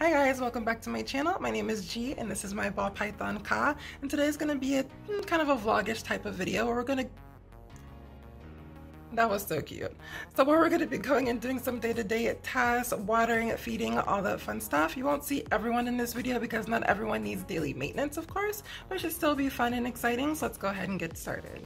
Hi guys, welcome back to my channel. My name is Ji and this is my ball python Ka and today is going to be a mm, kind of a vlogish type of video where we're going to that was so cute. So where we're going to be going and doing some day-to-day -day tasks, watering, feeding, all that fun stuff. You won't see everyone in this video because not everyone needs daily maintenance, of course, but it should still be fun and exciting. So let's go ahead and get started.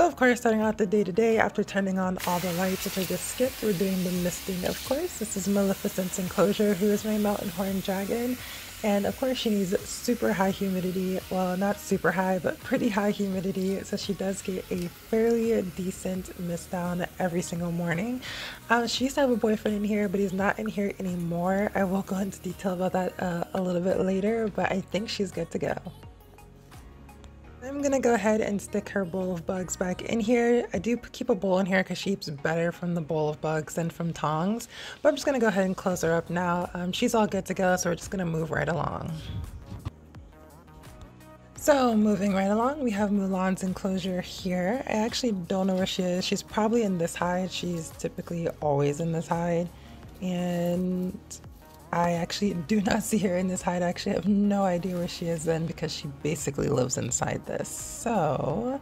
So of course, starting out the day to day after turning on all the lights, which I just skipped, we're doing the misting, of course. This is Maleficent's enclosure, who is my mountain horn dragon. And of course she needs super high humidity, well not super high, but pretty high humidity, so she does get a fairly decent mist down every single morning. Um, she used to have a boyfriend in here, but he's not in here anymore. I will go into detail about that uh, a little bit later, but I think she's good to go. I'm gonna go ahead and stick her bowl of bugs back in here. I do keep a bowl in here because she eats better from the bowl of bugs than from tongs. But I'm just gonna go ahead and close her up now. Um, she's all good to go, so we're just gonna move right along. So moving right along, we have Mulan's enclosure here. I actually don't know where she is. She's probably in this hide. She's typically always in this hide. And I actually do not see her in this hide. I actually have no idea where she is then because she basically lives inside this. So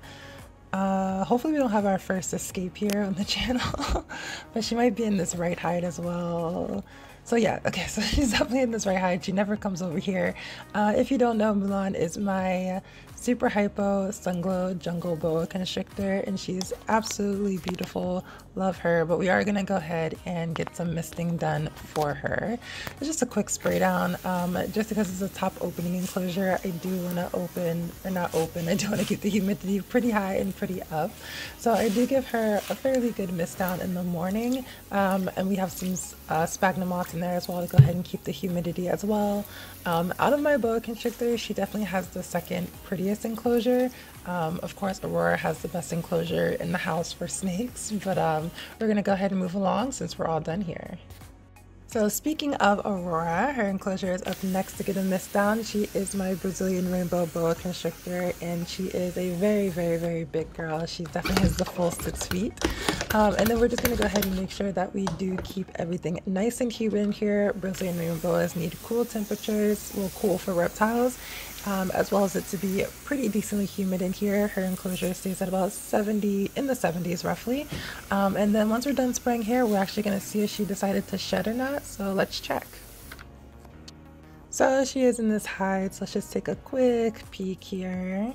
uh, hopefully we don't have our first escape here on the channel, but she might be in this right hide as well. So yeah, okay, so she's definitely in this right hide. She never comes over here. Uh, if you don't know, Mulan is my super hypo sunglow jungle boa constrictor and she's absolutely beautiful. Love her but we are gonna go ahead and get some misting done for her. It's just a quick spray down um, just because it's a top opening enclosure I do want to open or not open I do want to keep the humidity pretty high and pretty up. So I do give her a fairly good mist down in the morning um, and we have some uh, sphagnum moss in there as well to go ahead and keep the humidity as well. Um, out of my boa constrictor she definitely has the second pretty enclosure. Um, of course, Aurora has the best enclosure in the house for snakes, but um, we're to go ahead and move along since we're all done here. So speaking of Aurora, her enclosure is up next to get a mist down. She is my Brazilian rainbow boa constrictor and she is a very, very, very big girl. She definitely has the full six feet. Um, and then we're just gonna go ahead and make sure that we do keep everything nice and humid in here. Brazilian rainbow boas need cool temperatures, well cool for reptiles um, as well as it to be pretty decently humid in here. Her enclosure stays at about 70, in the 70s roughly. Um, and then once we're done spraying here, we're actually going to see if she decided to shed or not. So let's check. So she is in this hide, so let's just take a quick peek here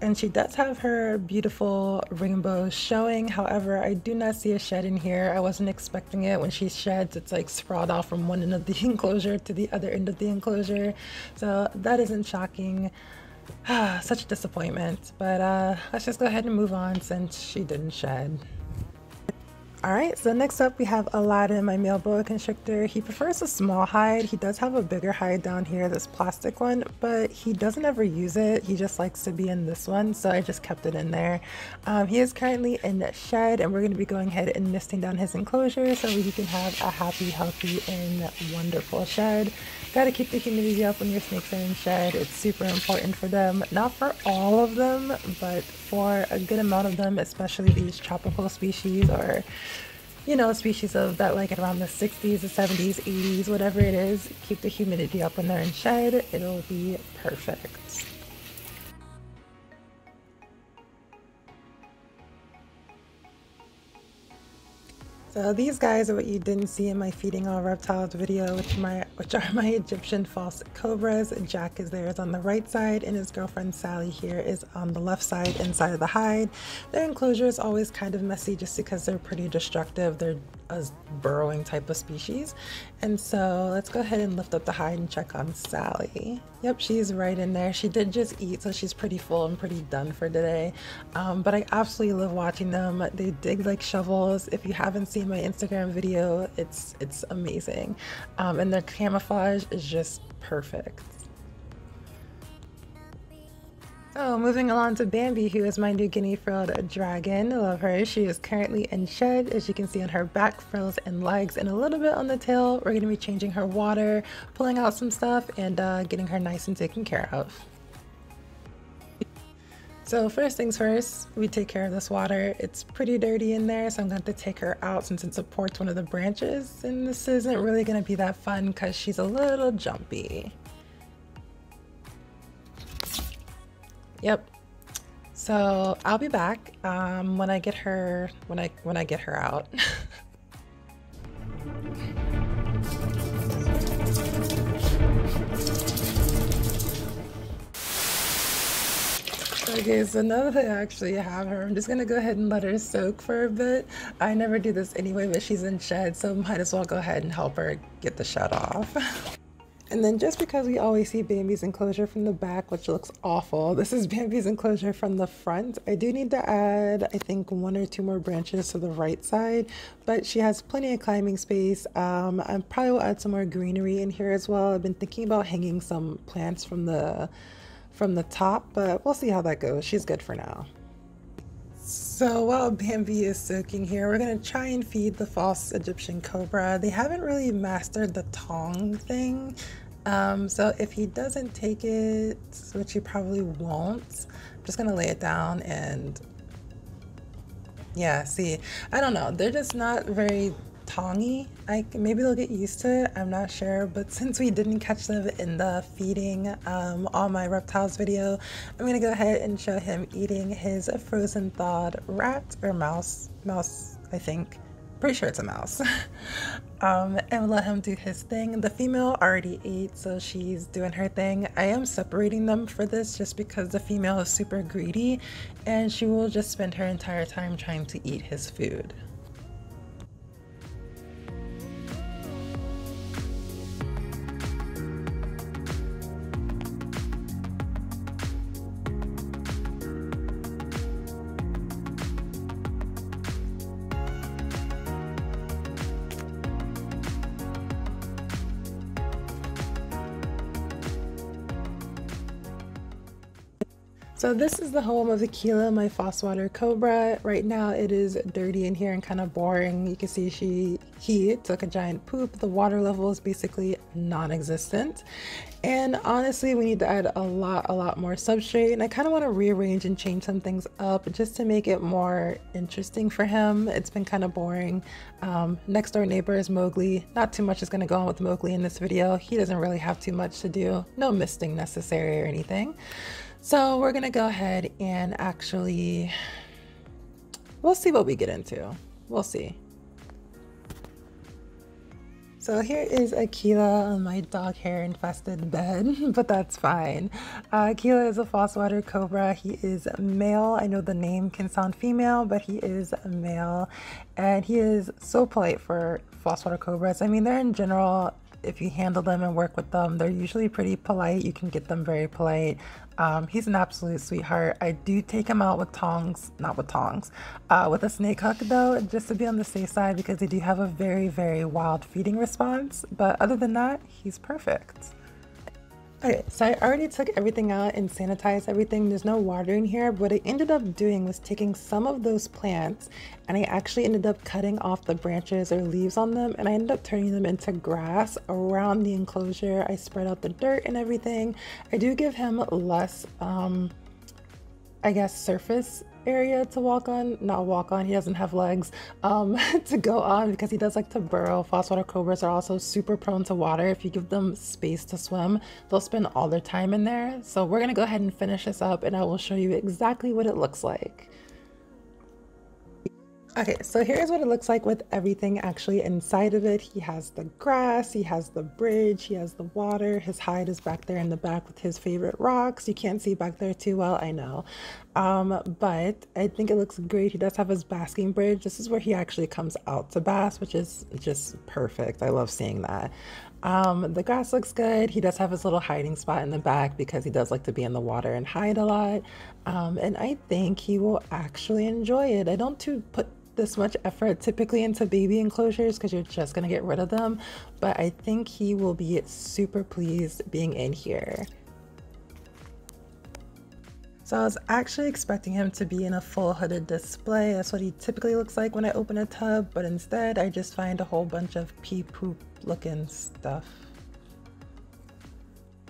and she does have her beautiful rainbow showing. However, I do not see a shed in here. I wasn't expecting it. When she sheds, it's like sprawled off from one end of the enclosure to the other end of the enclosure. So that isn't shocking. Such a disappointment. But uh, let's just go ahead and move on since she didn't shed. Alright, so next up we have Aladdin, my male boa constrictor. He prefers a small hide. He does have a bigger hide down here, this plastic one, but he doesn't ever use it. He just likes to be in this one, so I just kept it in there. Um, he is currently in the shed, and we're going to be going ahead and misting down his enclosure so he can have a happy, healthy, and wonderful shed. Gotta keep the humidity up when your snakes are in shed. It's super important for them. Not for all of them, but for a good amount of them, especially these tropical species or you know, species of that like around the 60s, the 70s, 80s, whatever it is, keep the humidity up when they're in shed. It'll be perfect. So these guys are what you didn't see in my feeding all reptiles video, which my which are my Egyptian false cobras. Jack is there is on the right side, and his girlfriend Sally here is on the left side, inside of the hide. Their enclosure is always kind of messy just because they're pretty destructive. They're a burrowing type of species. And so let's go ahead and lift up the hide and check on Sally. Yep, she's right in there. She did just eat, so she's pretty full and pretty done for today. Um, but I absolutely love watching them. They dig like shovels. If you haven't seen my Instagram video, it's it's amazing. Um, and their camouflage is just perfect. Oh, moving along to Bambi, who is my new guinea frilled dragon. I love her. She is currently in shed, as you can see on her back frills and legs, and a little bit on the tail. We're going to be changing her water, pulling out some stuff, and uh, getting her nice and taken care of. So first things first, we take care of this water. It's pretty dirty in there, so I'm going to take her out since it supports one of the branches. And this isn't really going to be that fun because she's a little jumpy. Yep. So I'll be back um, when I get her when I when I get her out. Okay, so now that I actually have her, I'm just gonna go ahead and let her soak for a bit. I never do this anyway, but she's in shed, so might as well go ahead and help her get the shed off. And then just because we always see Bambi's enclosure from the back, which looks awful, this is Bambi's enclosure from the front. I do need to add, I think, one or two more branches to the right side, but she has plenty of climbing space. Um, I probably will add some more greenery in here as well. I've been thinking about hanging some plants from the from the top, but we'll see how that goes. She's good for now. So while Bambi is soaking here, we're going to try and feed the false Egyptian cobra. They haven't really mastered the tong thing. Um, so if he doesn't take it, which he probably won't, I'm just going to lay it down and yeah, see, I don't know. They're just not very tongy. I maybe they'll get used to it. I'm not sure. But since we didn't catch them in the feeding um, on my reptiles video, I'm gonna go ahead and show him eating his frozen thawed rat or mouse. Mouse, I think. Pretty sure it's a mouse. um, and let him do his thing. The female already ate, so she's doing her thing. I am separating them for this just because the female is super greedy and she will just spend her entire time trying to eat his food. So this is the home of Aquila, my false water cobra. Right now it is dirty in here and kind of boring. You can see she he took a giant poop. The water level is basically non-existent. And honestly, we need to add a lot, a lot more substrate. And I kind of want to rearrange and change some things up just to make it more interesting for him. It's been kind of boring. Um, next door neighbor is Mowgli. Not too much is going to go on with Mowgli in this video. He doesn't really have too much to do. No misting necessary or anything. So we're gonna go ahead and actually, we'll see what we get into. We'll see. So here is Aquila on my dog hair infested bed, but that's fine. Uh, is a false water cobra. He is male. I know the name can sound female, but he is male. And he is so polite for false water cobras. I mean, they're in general if you handle them and work with them, they're usually pretty polite. You can get them very polite. Um, he's an absolute sweetheart. I do take him out with tongs, not with tongs, uh, with a snake hook though, just to be on the safe side because they do have a very, very wild feeding response. But other than that, he's perfect. Okay, so I already took everything out and sanitized everything. There's no water in here. What I ended up doing was taking some of those plants and I actually ended up cutting off the branches or leaves on them and I ended up turning them into grass around the enclosure. I spread out the dirt and everything. I do give him less, um, I guess, surface area to walk on not walk on he doesn't have legs um to go on because he does like to burrow false water cobras are also super prone to water if you give them space to swim they'll spend all their time in there so we're gonna go ahead and finish this up and i will show you exactly what it looks like Okay, so here's what it looks like with everything actually inside of it. He has the grass, he has the bridge, he has the water. His hide is back there in the back with his favorite rocks. You can't see back there too well, I know. Um, but I think it looks great. He does have his basking bridge. This is where he actually comes out to bask, which is just perfect. I love seeing that. Um, the grass looks good. He does have his little hiding spot in the back because he does like to be in the water and hide a lot. Um, and I think he will actually enjoy it. I don't too put this much effort typically into baby enclosures because you're just going to get rid of them. But I think he will be super pleased being in here. So I was actually expecting him to be in a full hooded display. That's what he typically looks like when I open a tub, but instead I just find a whole bunch of pee poop looking stuff.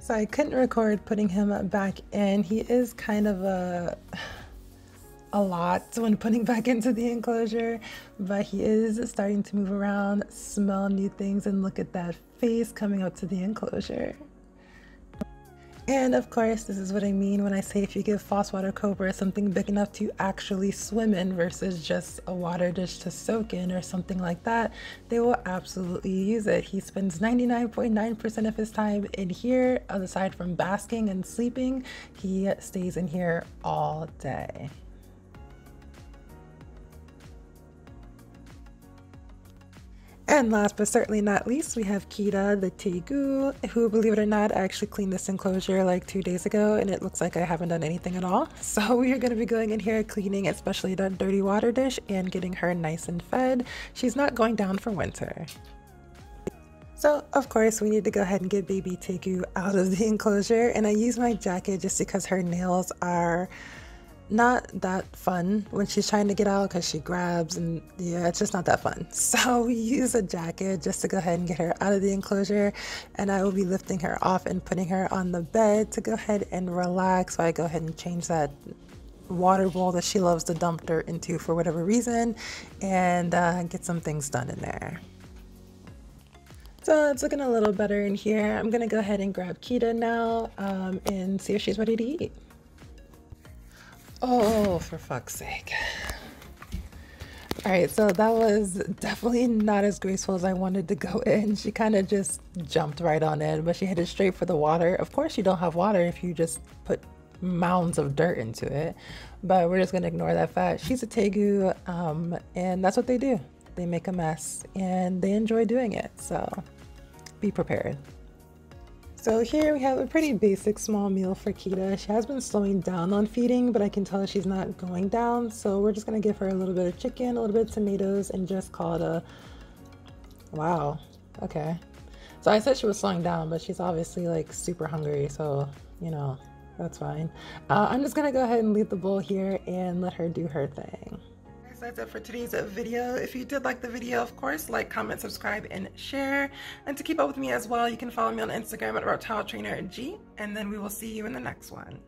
So I couldn't record putting him back in. He is kind of a a lot when putting back into the enclosure, but he is starting to move around, smell new things, and look at that face coming up to the enclosure. And of course, this is what I mean when I say if you give False Water Cobra something big enough to actually swim in versus just a water dish to soak in or something like that, they will absolutely use it. He spends 99.9% of his time in here, aside from basking and sleeping, he stays in here all day. And last but certainly not least, we have Kita the Tegu, who, believe it or not, I actually cleaned this enclosure like two days ago and it looks like I haven't done anything at all. So we are going to be going in here cleaning especially that dirty water dish and getting her nice and fed. She's not going down for winter. So of course we need to go ahead and get baby Tegu out of the enclosure and I use my jacket just because her nails are not that fun when she's trying to get out because she grabs and yeah, it's just not that fun. So we use a jacket just to go ahead and get her out of the enclosure and I will be lifting her off and putting her on the bed to go ahead and relax. So I go ahead and change that water bowl that she loves to dump dirt into for whatever reason and uh, get some things done in there. So it's looking a little better in here. I'm gonna go ahead and grab Kita now um, and see if she's ready to eat. Oh, for fuck's sake. All right, so that was definitely not as graceful as I wanted to go in. She kind of just jumped right on in, but she headed straight for the water. Of course, you don't have water if you just put mounds of dirt into it, but we're just gonna ignore that fact. She's a tegu, um, and that's what they do. They make a mess, and they enjoy doing it, so be prepared. So here we have a pretty basic small meal for Kita. She has been slowing down on feeding, but I can tell she's not going down. So we're just gonna give her a little bit of chicken, a little bit of tomatoes, and just call it a, wow, okay. So I said she was slowing down, but she's obviously like super hungry. So, you know, that's fine. Uh, I'm just gonna go ahead and leave the bowl here and let her do her thing that's it for today's video. If you did like the video, of course, like, comment, subscribe, and share. And to keep up with me as well, you can follow me on Instagram at ReptileTrainerJi, and then we will see you in the next one.